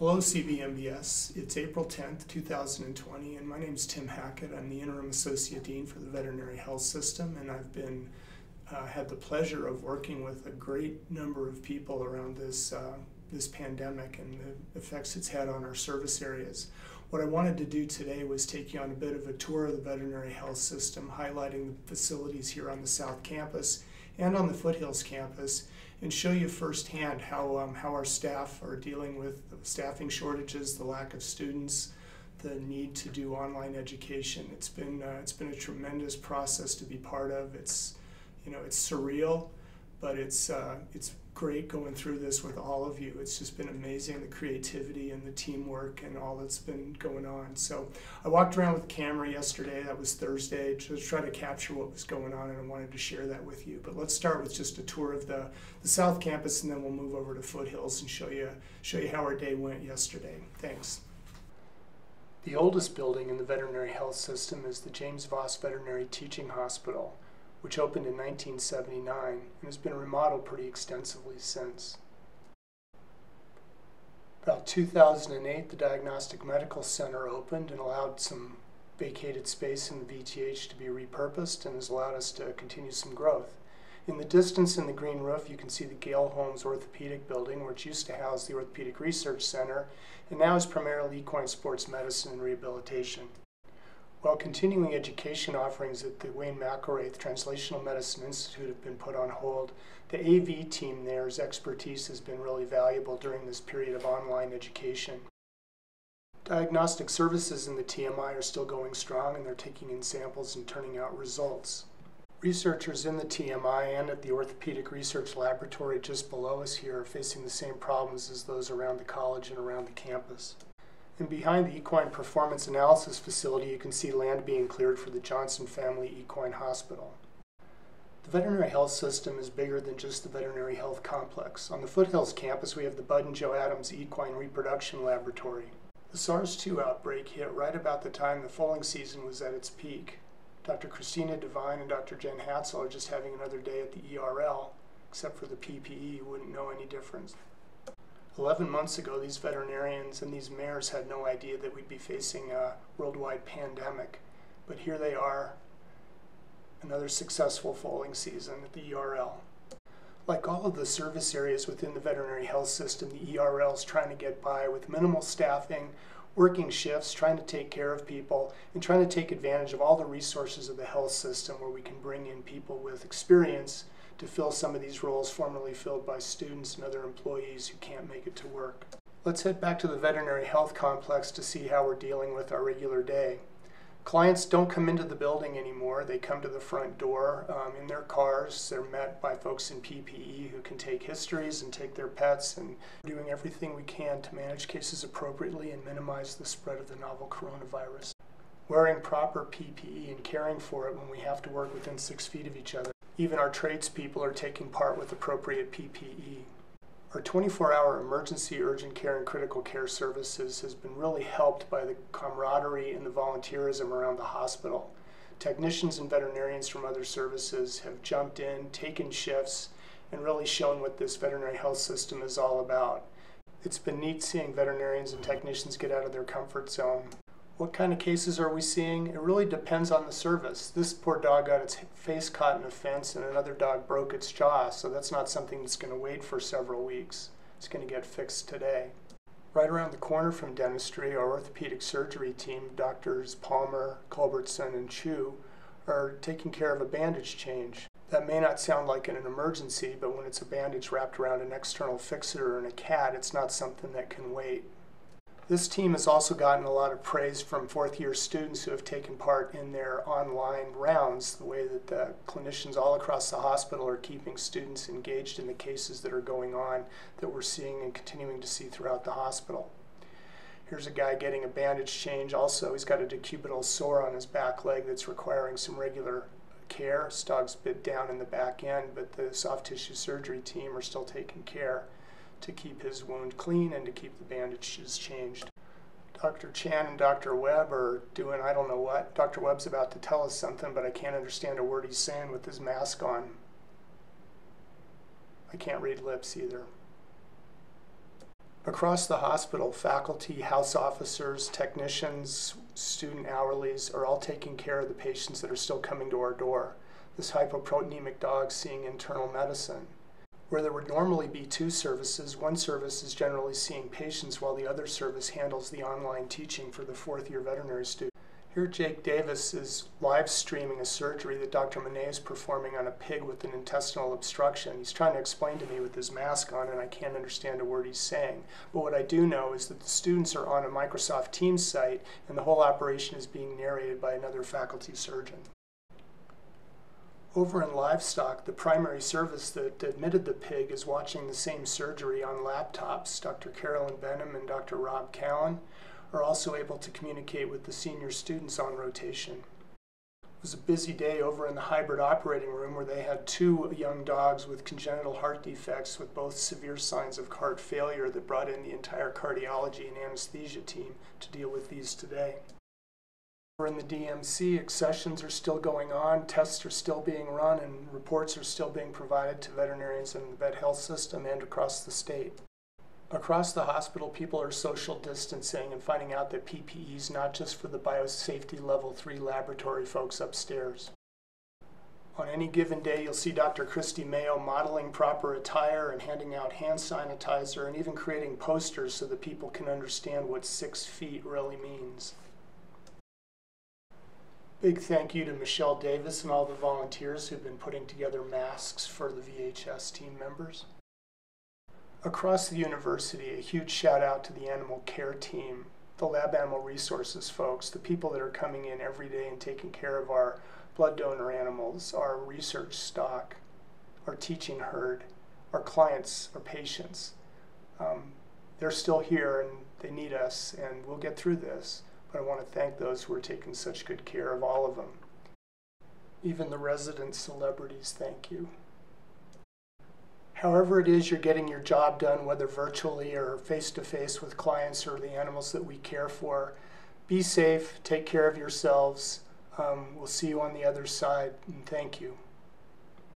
Hello, CVMBS. It's April 10th, 2020, and my name is Tim Hackett. I'm the Interim Associate Dean for the Veterinary Health System, and I've been uh, had the pleasure of working with a great number of people around this uh, this pandemic and the effects it's had on our service areas. What I wanted to do today was take you on a bit of a tour of the veterinary health system, highlighting the facilities here on the South Campus and on the Foothills campus, and show you firsthand how, um, how our staff are dealing with the staffing shortages, the lack of students, the need to do online education. It's been, uh, it's been a tremendous process to be part of. It's, you know, it's surreal, but it's, uh, it's great going through this with all of you. It's just been amazing the creativity and the teamwork and all that's been going on. So I walked around with the camera yesterday, that was Thursday, to try to capture what was going on and I wanted to share that with you. But let's start with just a tour of the, the South Campus and then we'll move over to Foothills and show you, show you how our day went yesterday. Thanks. The oldest building in the veterinary health system is the James Voss Veterinary Teaching Hospital which opened in 1979 and has been remodeled pretty extensively since. About 2008, the Diagnostic Medical Center opened and allowed some vacated space in the VTH to be repurposed and has allowed us to continue some growth. In the distance in the green roof, you can see the Gail Holmes Orthopedic Building, which used to house the Orthopedic Research Center and now is primarily equine sports medicine and rehabilitation. While continuing education offerings at the Wayne McIlwraith Translational Medicine Institute have been put on hold, the AV team there's expertise has been really valuable during this period of online education. Diagnostic services in the TMI are still going strong and they're taking in samples and turning out results. Researchers in the TMI and at the Orthopedic Research Laboratory just below us here are facing the same problems as those around the college and around the campus. And behind the Equine Performance Analysis Facility, you can see land being cleared for the Johnson Family Equine Hospital. The veterinary health system is bigger than just the veterinary health complex. On the Foothills campus, we have the Bud and Joe Adams Equine Reproduction Laboratory. The SARS-2 outbreak hit right about the time the foaling season was at its peak. Dr. Christina Devine and Dr. Jen Hatzel are just having another day at the ERL, except for the PPE, you wouldn't know any difference. 11 months ago, these veterinarians and these mares had no idea that we'd be facing a worldwide pandemic. But here they are, another successful foaling season at the ERL. Like all of the service areas within the veterinary health system, the ERL is trying to get by with minimal staffing, working shifts, trying to take care of people, and trying to take advantage of all the resources of the health system where we can bring in people with experience to fill some of these roles formerly filled by students and other employees who can't make it to work. Let's head back to the veterinary health complex to see how we're dealing with our regular day. Clients don't come into the building anymore. They come to the front door um, in their cars. They're met by folks in PPE who can take histories and take their pets and doing everything we can to manage cases appropriately and minimize the spread of the novel coronavirus. Wearing proper PPE and caring for it when we have to work within six feet of each other even our tradespeople are taking part with appropriate PPE. Our 24-hour emergency, urgent care, and critical care services has been really helped by the camaraderie and the volunteerism around the hospital. Technicians and veterinarians from other services have jumped in, taken shifts, and really shown what this veterinary health system is all about. It's been neat seeing veterinarians and technicians get out of their comfort zone. What kind of cases are we seeing? It really depends on the service. This poor dog got its face caught in a fence and another dog broke its jaw, so that's not something that's going to wait for several weeks. It's going to get fixed today. Right around the corner from dentistry, our orthopedic surgery team, doctors Palmer, Culbertson, and Chu, are taking care of a bandage change. That may not sound like an emergency, but when it's a bandage wrapped around an external fixator in a cat, it's not something that can wait. This team has also gotten a lot of praise from fourth year students who have taken part in their online rounds, the way that the clinicians all across the hospital are keeping students engaged in the cases that are going on that we're seeing and continuing to see throughout the hospital. Here's a guy getting a bandage change also. He's got a decubital sore on his back leg that's requiring some regular care. His dog's bit down in the back end, but the soft tissue surgery team are still taking care to keep his wound clean and to keep the bandages changed. Dr. Chan and Dr. Webb are doing I don't know what. Dr. Webb's about to tell us something, but I can't understand a word he's saying with his mask on. I can't read lips either. Across the hospital, faculty, house officers, technicians, student hourlies are all taking care of the patients that are still coming to our door. This hypoproteinemic dog seeing internal medicine. Where there would normally be two services, one service is generally seeing patients while the other service handles the online teaching for the fourth year veterinary student. Here, Jake Davis is live streaming a surgery that Dr. Monet is performing on a pig with an intestinal obstruction. He's trying to explain to me with his mask on, and I can't understand a word he's saying. But what I do know is that the students are on a Microsoft Teams site, and the whole operation is being narrated by another faculty surgeon. Over in livestock, the primary service that admitted the pig is watching the same surgery on laptops. Dr. Carolyn Benham and Dr. Rob Callan are also able to communicate with the senior students on rotation. It was a busy day over in the hybrid operating room where they had two young dogs with congenital heart defects with both severe signs of heart failure that brought in the entire cardiology and anesthesia team to deal with these today. We're in the DMC, accessions are still going on, tests are still being run, and reports are still being provided to veterinarians in the vet health system and across the state. Across the hospital, people are social distancing and finding out that PPE is not just for the biosafety level 3 laboratory folks upstairs. On any given day, you'll see Dr. Christy Mayo modeling proper attire and handing out hand sanitizer and even creating posters so that people can understand what six feet really means. Big thank you to Michelle Davis and all the volunteers who've been putting together masks for the VHS team members. Across the university, a huge shout out to the animal care team, the lab animal resources folks, the people that are coming in every day and taking care of our blood donor animals, our research stock, our teaching herd, our clients, our patients. Um, they're still here and they need us, and we'll get through this. But I want to thank those who are taking such good care of all of them. Even the resident celebrities, thank you. However, it is you're getting your job done, whether virtually or face to face with clients or the animals that we care for, be safe, take care of yourselves. Um, we'll see you on the other side, and thank you.